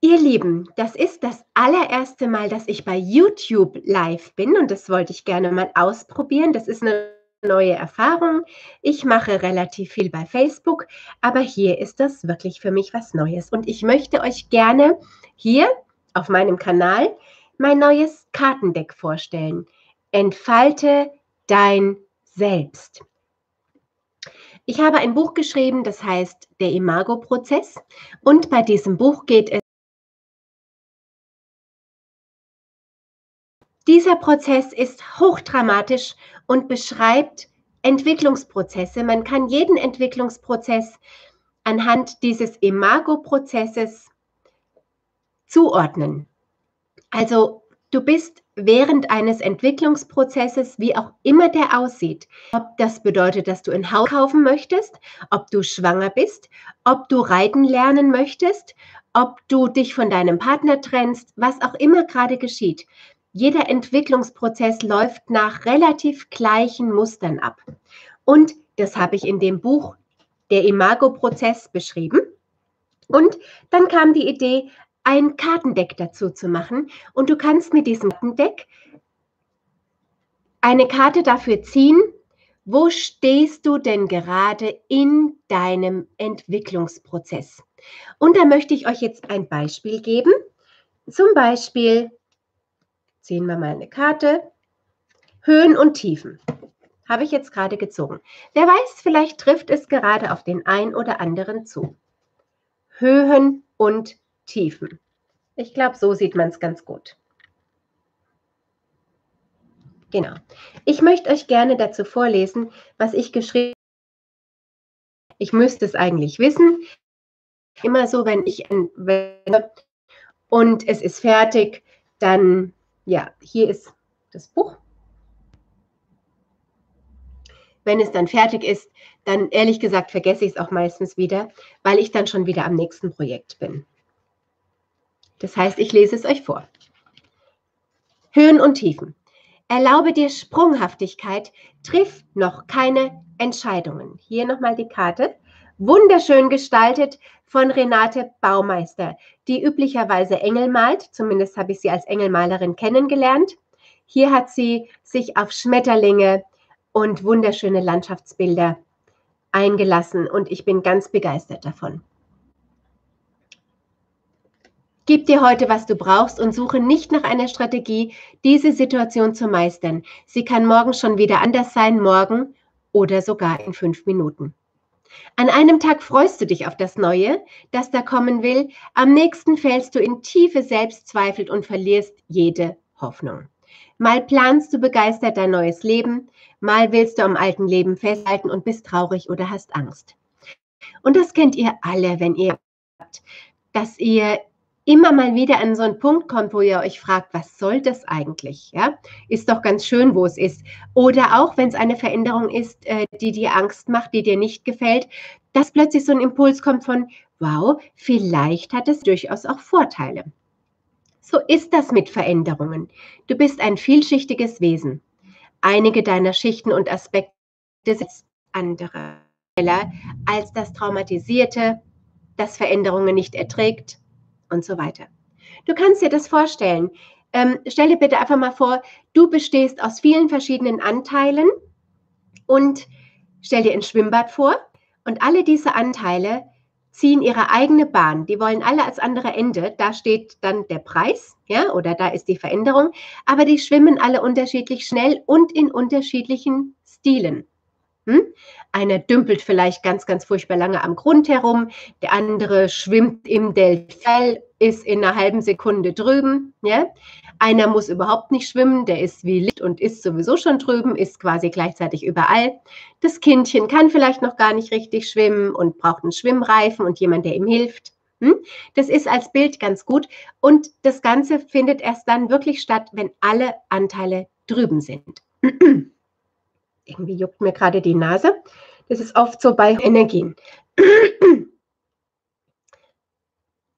Ihr Lieben, das ist das allererste Mal, dass ich bei YouTube live bin und das wollte ich gerne mal ausprobieren. Das ist eine neue Erfahrung. Ich mache relativ viel bei Facebook, aber hier ist das wirklich für mich was Neues und ich möchte euch gerne hier auf meinem Kanal mein neues Kartendeck vorstellen. Entfalte dein Selbst. Ich habe ein Buch geschrieben, das heißt Der Imago-Prozess und bei diesem Buch geht es Dieser Prozess ist hochdramatisch und beschreibt Entwicklungsprozesse. Man kann jeden Entwicklungsprozess anhand dieses Imago-Prozesses zuordnen. Also du bist während eines Entwicklungsprozesses, wie auch immer der aussieht, ob das bedeutet, dass du ein Haus kaufen möchtest, ob du schwanger bist, ob du reiten lernen möchtest, ob du dich von deinem Partner trennst, was auch immer gerade geschieht jeder Entwicklungsprozess läuft nach relativ gleichen Mustern ab. Und das habe ich in dem Buch Der Imago-Prozess beschrieben. Und dann kam die Idee, ein Kartendeck dazu zu machen. Und du kannst mit diesem Kartendeck eine Karte dafür ziehen, wo stehst du denn gerade in deinem Entwicklungsprozess? Und da möchte ich euch jetzt ein Beispiel geben. Zum Beispiel Ziehen wir mal eine Karte. Höhen und Tiefen. Habe ich jetzt gerade gezogen. Wer weiß, vielleicht trifft es gerade auf den ein oder anderen zu. Höhen und Tiefen. Ich glaube, so sieht man es ganz gut. Genau. Ich möchte euch gerne dazu vorlesen, was ich geschrieben habe. Ich müsste es eigentlich wissen. Immer so, wenn ich und es ist fertig, dann ja, hier ist das Buch. Wenn es dann fertig ist, dann ehrlich gesagt vergesse ich es auch meistens wieder, weil ich dann schon wieder am nächsten Projekt bin. Das heißt, ich lese es euch vor. Höhen und Tiefen. Erlaube dir Sprunghaftigkeit, triff noch keine Entscheidungen. Hier nochmal die Karte. Wunderschön gestaltet von Renate Baumeister, die üblicherweise Engel malt. Zumindest habe ich sie als Engelmalerin kennengelernt. Hier hat sie sich auf Schmetterlinge und wunderschöne Landschaftsbilder eingelassen und ich bin ganz begeistert davon. Gib dir heute, was du brauchst und suche nicht nach einer Strategie, diese Situation zu meistern. Sie kann morgen schon wieder anders sein, morgen oder sogar in fünf Minuten. An einem Tag freust du dich auf das Neue, das da kommen will, am nächsten fällst du in tiefe Selbstzweifel und verlierst jede Hoffnung. Mal planst du begeistert dein neues Leben, mal willst du am alten Leben festhalten und bist traurig oder hast Angst. Und das kennt ihr alle, wenn ihr dass ihr immer mal wieder an so einen Punkt kommt, wo ihr euch fragt, was soll das eigentlich? Ja, ist doch ganz schön, wo es ist. Oder auch, wenn es eine Veränderung ist, äh, die dir Angst macht, die dir nicht gefällt, dass plötzlich so ein Impuls kommt von, wow, vielleicht hat es durchaus auch Vorteile. So ist das mit Veränderungen. Du bist ein vielschichtiges Wesen. Einige deiner Schichten und Aspekte sind andere als das Traumatisierte, das Veränderungen nicht erträgt, und so weiter. Du kannst dir das vorstellen. Ähm, stell dir bitte einfach mal vor, du bestehst aus vielen verschiedenen Anteilen und stell dir ein Schwimmbad vor und alle diese Anteile ziehen ihre eigene Bahn. Die wollen alle als andere Ende. Da steht dann der Preis, ja, oder da ist die Veränderung. Aber die schwimmen alle unterschiedlich schnell und in unterschiedlichen Stilen. Hm? Einer dümpelt vielleicht ganz, ganz furchtbar lange am Grund herum, der andere schwimmt im Delfell, ist in einer halben Sekunde drüben. Ja? Einer muss überhaupt nicht schwimmen, der ist wie Licht und ist sowieso schon drüben, ist quasi gleichzeitig überall. Das Kindchen kann vielleicht noch gar nicht richtig schwimmen und braucht einen Schwimmreifen und jemand, der ihm hilft. Hm? Das ist als Bild ganz gut und das Ganze findet erst dann wirklich statt, wenn alle Anteile drüben sind. Irgendwie juckt mir gerade die Nase. Das ist oft so bei Energien.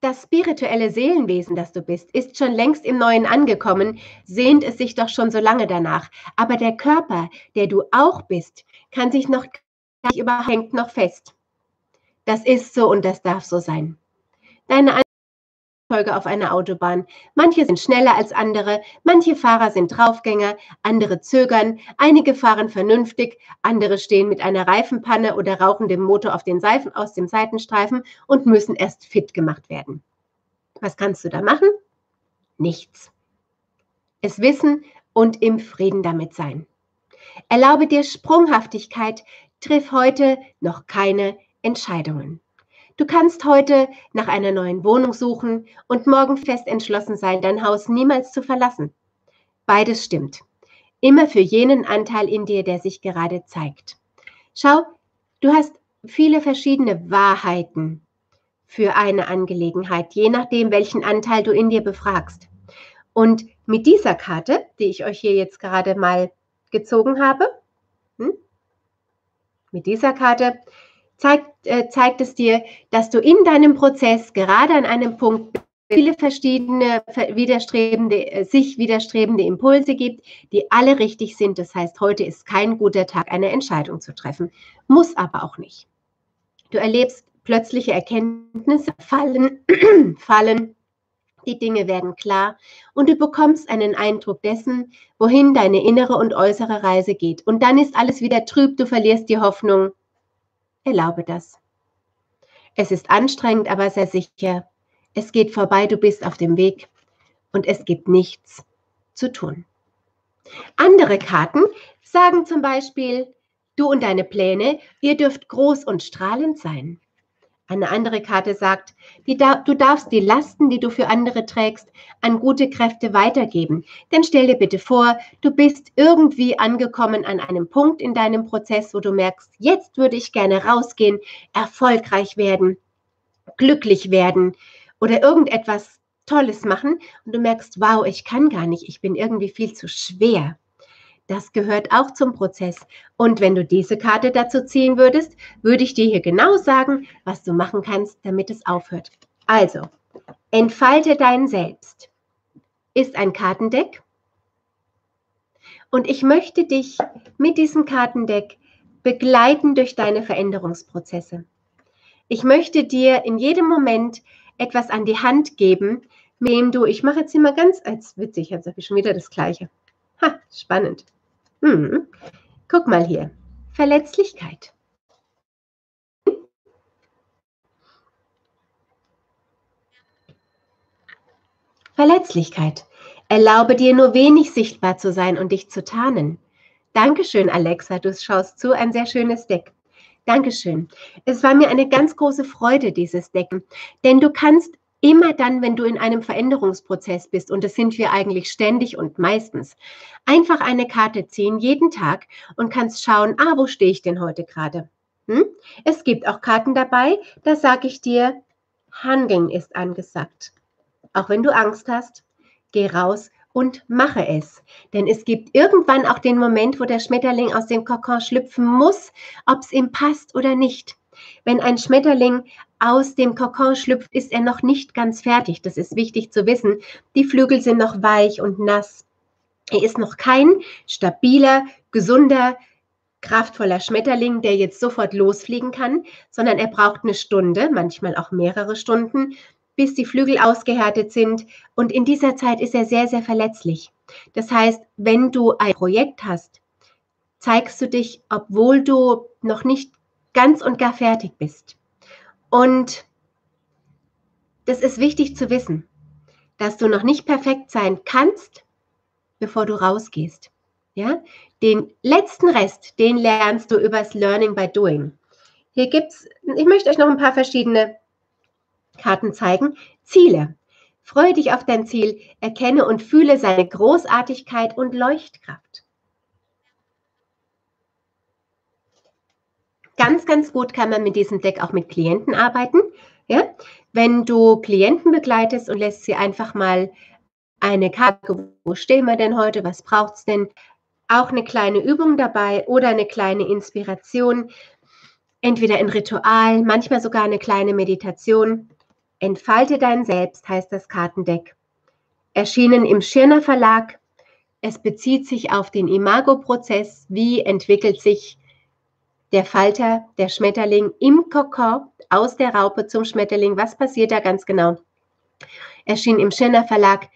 Das spirituelle Seelenwesen, das du bist, ist schon längst im Neuen angekommen, sehnt es sich doch schon so lange danach. Aber der Körper, der du auch bist, kann sich noch überhängt noch fest. Das ist so und das darf so sein. Deine Fahrzeuge auf einer Autobahn. Manche sind schneller als andere, manche Fahrer sind Draufgänger, andere zögern, einige fahren vernünftig, andere stehen mit einer Reifenpanne oder rauchen dem Motor auf den Seifen aus dem Seitenstreifen und müssen erst fit gemacht werden. Was kannst du da machen? Nichts. Es wissen und im Frieden damit sein. Erlaube dir Sprunghaftigkeit, triff heute noch keine Entscheidungen. Du kannst heute nach einer neuen Wohnung suchen und morgen fest entschlossen sein, dein Haus niemals zu verlassen. Beides stimmt. Immer für jenen Anteil in dir, der sich gerade zeigt. Schau, du hast viele verschiedene Wahrheiten für eine Angelegenheit, je nachdem, welchen Anteil du in dir befragst. Und mit dieser Karte, die ich euch hier jetzt gerade mal gezogen habe, hm, mit dieser Karte zeigt, äh, zeigt es dir, dass du in deinem Prozess gerade an einem Punkt viele verschiedene widerstrebende, äh, sich widerstrebende Impulse gibt, die alle richtig sind. Das heißt, heute ist kein guter Tag, eine Entscheidung zu treffen. Muss aber auch nicht. Du erlebst plötzliche Erkenntnisse, Fallen, Fallen, die Dinge werden klar und du bekommst einen Eindruck dessen, wohin deine innere und äußere Reise geht. Und dann ist alles wieder trüb, du verlierst die Hoffnung Erlaube das. Es ist anstrengend, aber sehr sicher. Es geht vorbei, du bist auf dem Weg und es gibt nichts zu tun. Andere Karten sagen zum Beispiel, du und deine Pläne, ihr dürft groß und strahlend sein. Eine andere Karte sagt, du darfst die Lasten, die du für andere trägst, an gute Kräfte weitergeben. Denn stell dir bitte vor, du bist irgendwie angekommen an einem Punkt in deinem Prozess, wo du merkst, jetzt würde ich gerne rausgehen, erfolgreich werden, glücklich werden oder irgendetwas Tolles machen. Und du merkst, wow, ich kann gar nicht, ich bin irgendwie viel zu schwer. Das gehört auch zum Prozess. Und wenn du diese Karte dazu ziehen würdest, würde ich dir hier genau sagen, was du machen kannst, damit es aufhört. Also, entfalte dein Selbst. Ist ein Kartendeck. Und ich möchte dich mit diesem Kartendeck begleiten durch deine Veränderungsprozesse. Ich möchte dir in jedem Moment etwas an die Hand geben, mit dem du, ich mache jetzt mal ganz als witzig, jetzt habe ich schon wieder das Gleiche. Ha, spannend. Hm. Guck mal hier. Verletzlichkeit. Verletzlichkeit. Erlaube dir nur wenig sichtbar zu sein und dich zu tarnen. Dankeschön, Alexa. Du schaust zu. Ein sehr schönes Deck. Dankeschön. Es war mir eine ganz große Freude, dieses Decken. Denn du kannst immer dann, wenn du in einem Veränderungsprozess bist, und das sind wir eigentlich ständig und meistens, einfach eine Karte ziehen, jeden Tag und kannst schauen, ah, wo stehe ich denn heute gerade? Hm? Es gibt auch Karten dabei, da sage ich dir, Handeln ist angesagt. Auch wenn du Angst hast, geh raus und mache es. Denn es gibt irgendwann auch den Moment, wo der Schmetterling aus dem Kokon schlüpfen muss, ob es ihm passt oder nicht. Wenn ein Schmetterling aus dem Kokon schlüpft, ist er noch nicht ganz fertig. Das ist wichtig zu wissen. Die Flügel sind noch weich und nass. Er ist noch kein stabiler, gesunder, kraftvoller Schmetterling, der jetzt sofort losfliegen kann, sondern er braucht eine Stunde, manchmal auch mehrere Stunden, bis die Flügel ausgehärtet sind. Und in dieser Zeit ist er sehr, sehr verletzlich. Das heißt, wenn du ein Projekt hast, zeigst du dich, obwohl du noch nicht ganz und gar fertig bist. Und das ist wichtig zu wissen, dass du noch nicht perfekt sein kannst, bevor du rausgehst. Ja? Den letzten Rest, den lernst du übers Learning by Doing. Hier gibt es, ich möchte euch noch ein paar verschiedene Karten zeigen. Ziele. Freue dich auf dein Ziel, erkenne und fühle seine Großartigkeit und Leuchtkraft. Ganz, ganz gut kann man mit diesem Deck auch mit Klienten arbeiten. Ja? Wenn du Klienten begleitest und lässt sie einfach mal eine Karte, wo stehen wir denn heute, was braucht es denn, auch eine kleine Übung dabei oder eine kleine Inspiration, entweder ein Ritual, manchmal sogar eine kleine Meditation. Entfalte dein Selbst heißt das Kartendeck. Erschienen im Schirner Verlag. Es bezieht sich auf den Imago-Prozess. Wie entwickelt sich der Falter, der Schmetterling im Kokon aus der Raupe zum Schmetterling. Was passiert da ganz genau? Erschien im Schirner Verlag.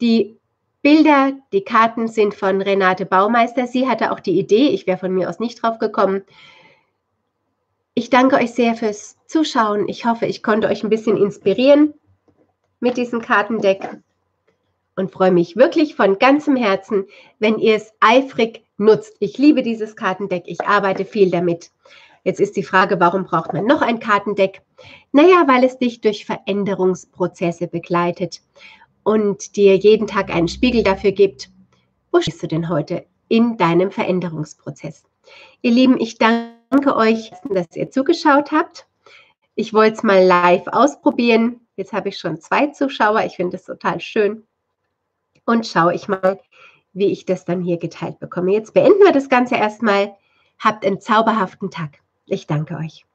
Die Bilder, die Karten sind von Renate Baumeister. Sie hatte auch die Idee, ich wäre von mir aus nicht drauf gekommen. Ich danke euch sehr fürs Zuschauen. Ich hoffe, ich konnte euch ein bisschen inspirieren mit diesem Kartendeck und freue mich wirklich von ganzem Herzen, wenn ihr es eifrig nutzt. Ich liebe dieses Kartendeck. Ich arbeite viel damit. Jetzt ist die Frage, warum braucht man noch ein Kartendeck? Naja, weil es dich durch Veränderungsprozesse begleitet und dir jeden Tag einen Spiegel dafür gibt, wo stehst du denn heute in deinem Veränderungsprozess? Ihr Lieben, ich danke euch, dass ihr zugeschaut habt. Ich wollte es mal live ausprobieren. Jetzt habe ich schon zwei Zuschauer. Ich finde es total schön. Und schaue ich mal, wie ich das dann hier geteilt bekomme. Jetzt beenden wir das Ganze erstmal. Habt einen zauberhaften Tag. Ich danke euch.